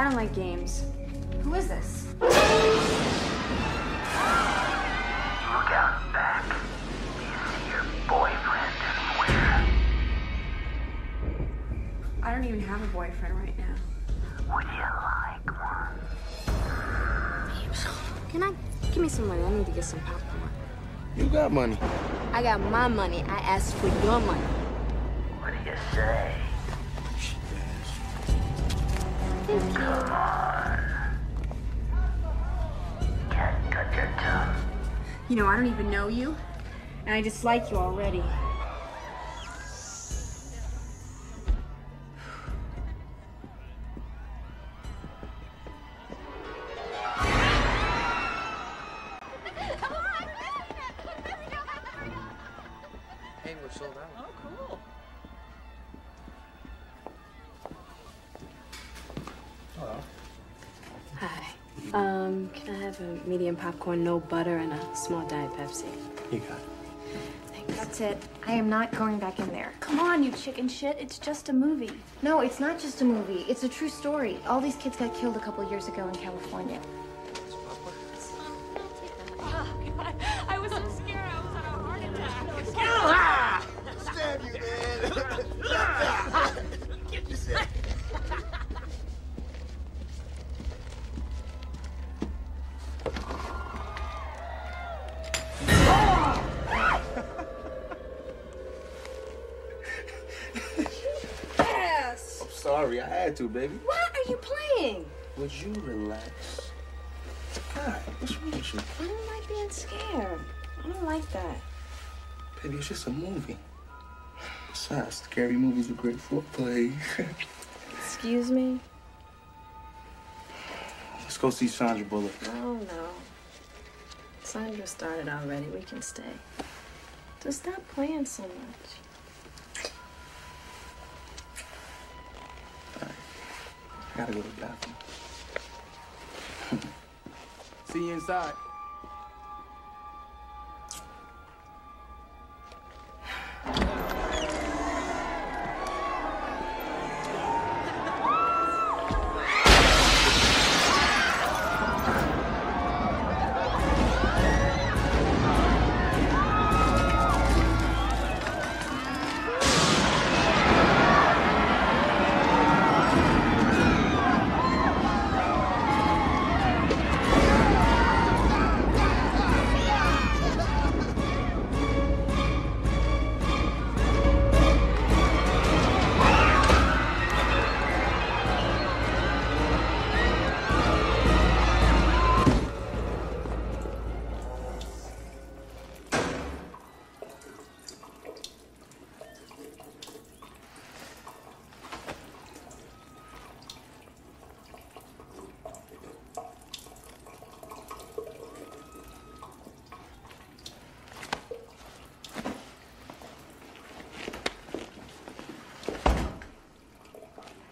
I don't like games. Who is this? Look out back. Do you see your boyfriend anywhere? I don't even have a boyfriend right now. Would you like one? Can I give me some money? I need to get some popcorn. You got money. I got my money. I asked for your money. What do you say? Come on. Can't cut your tongue. You know, I don't even know you, and I dislike you already. Hey, we're sold out. Oh, cool. Um, can I have a medium popcorn, no butter, and a small diet Pepsi? You got it. That's it. I am not going back in there. Come on, you chicken shit. It's just a movie. No, it's not just a movie. It's a true story. All these kids got killed a couple years ago in California. Sorry, I had to, baby. What are you playing? Would you relax? God, what's wrong with you? I don't like being scared. I don't like that. Baby, it's just a movie. Besides, scary movies are great for play. Excuse me? Let's go see Sandra Bullock. Oh, no. Sandra started already. We can stay. Just stop playing so much. Gotta go to the bathroom. See you inside.